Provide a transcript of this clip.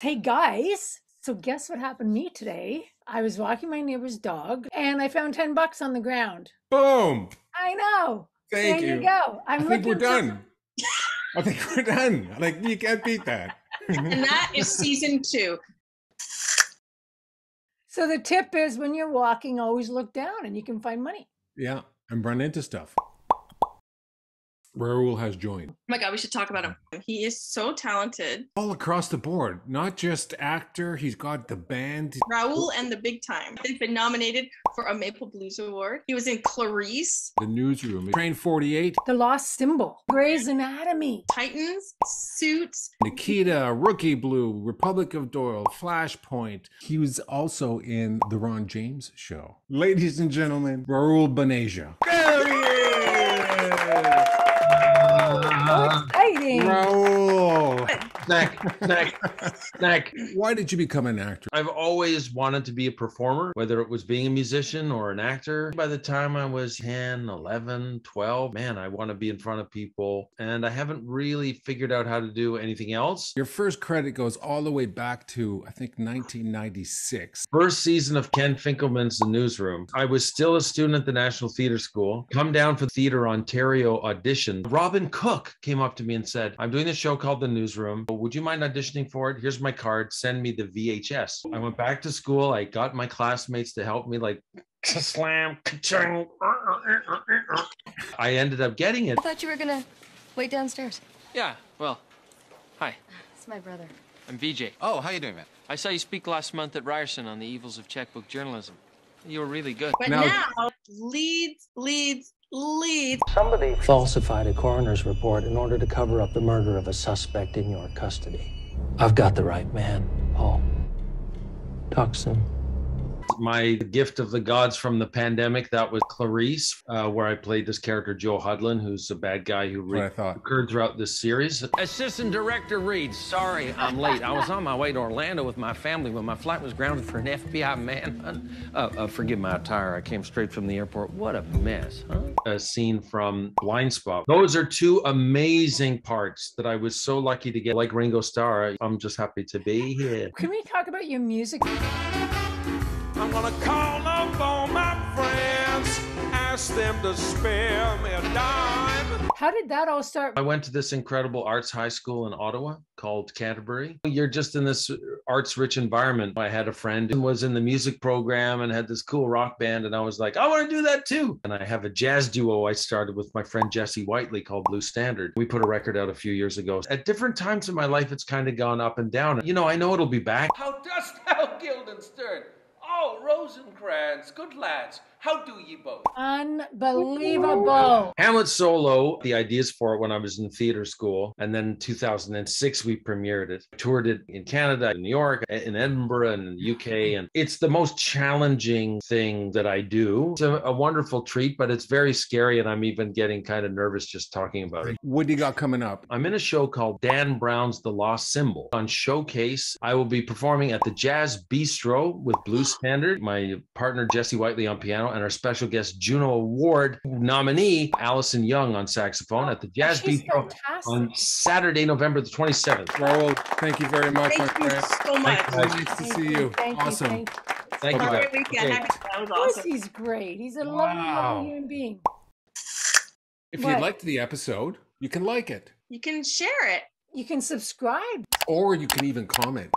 Hey guys, so guess what happened to me today? I was walking my neighbor's dog and I found 10 bucks on the ground. Boom. I know. Thank there you. you go. I'm I think we're looking for- done. I think we're done. Like you can't beat that. And that is season two. So the tip is when you're walking, always look down and you can find money. yeah, and run into stuff. Raoul has joined. Oh my god, we should talk about him. He is so talented. All across the board, not just actor, he's got the band. Raul and the Big Time. They've been nominated for a Maple Blues Award. He was in Clarice, The newsroom. Train 48, The Lost Symbol, Grey's Anatomy. Titans, Suits. Nikita, Rookie Blue, Republic of Doyle, Flashpoint. He was also in The Ron James Show. Ladies and gentlemen, Raoul Bhaneja. There he is! Raoul! Snak, Snak, Snak. Why did you become an actor? I've always wanted to be a performer, whether it was being a musician or an actor. By the time I was 10, 11, 12, man, I want to be in front of people. And I haven't really figured out how to do anything else. Your first credit goes all the way back to, I think, 1996. First season of Ken Finkelman's The Newsroom. I was still a student at the National Theatre School. Come down for Theatre Ontario audition. Robin Cook came up to me and said, I'm doing this show called The Newsroom. Would you mind auditioning for it? Here's my card. Send me the VHS. I went back to school. I got my classmates to help me, like, slam, ka-chung. I ended up getting it. I thought you were gonna wait downstairs. Yeah, well, hi. It's my brother. I'm VJ. Oh, how you doing, man? I saw you speak last month at Ryerson on the evils of checkbook journalism. You were really good. But Now- now, leads, leads, leads. Somebody falsified a coroner's report in order to cover up the murder of a suspect in your custody. I've got the right man, Paul. Talk soon. My gift of the gods from the pandemic that was clarice uh, where i played this character joe hudlin who's a bad guy who That's I re- thought. occurred throughout this series Assistant Director Reed, sorry I'm late. I was on my way to Orlando with my family when my flight was grounded for an FBI manhunt. Uh, uh, forgive my attire. I came straight from the airport. What a mess, huh? a scene from Blindspot those are two amazing parts that i was so lucky to get like ringo starr i'm just happy to be here Can we talk about your music? I'm gonna call up all my friends, ask them to spare me a dime. How did that all start? I went to this incredible arts high school in Ottawa called Canterbury. You're just in this arts rich environment. I had a friend who was in the music program and had this cool rock band, and I was like, I want to do that too. And I have a jazz duo I started with my friend Jesse Whiteley called Blue Standard. We put a record out a few years ago. At different times in my life, it's kind of gone up and down. You know, I know it'll be back. How dost thou, Guildenstern? Oh, Rosencrantz, good lads, how do ye both? Unbelievable. Hamlet Solo, the ideas for it when I was in theater school. And then 2006, we premiered it. Toured it in Canada, in New York, in Edinburgh, and the UK. And it's the most challenging thing that I do. It's a, a wonderful treat, but it's very scary. And I'm even getting kind of nervous just talking about it. What do you got coming up? I'm in a show called Dan Brown's The Lost Symbol. On Showcase, I will be performing at the Jazz Bistro with Blue Standard, my partner Jesse Whiteley on piano, and our special guest Juno Award nominee Allison Young on saxophone oh, at the Jazz She's Bistro fantastic. on Saturday, November the 27th. Raoul, thank you very much, my Thank you friend. so much. Thank you. Nice to Thank see you, you. Thank Awesome. you. Thank you. Thank you. Have a guys. great weekend. Okay. That was Of course, awesome. he's great. He's a lovely, lovely human being. If What? you liked the episode, you can like it, You can share it. You can subscribe. or you can even comment.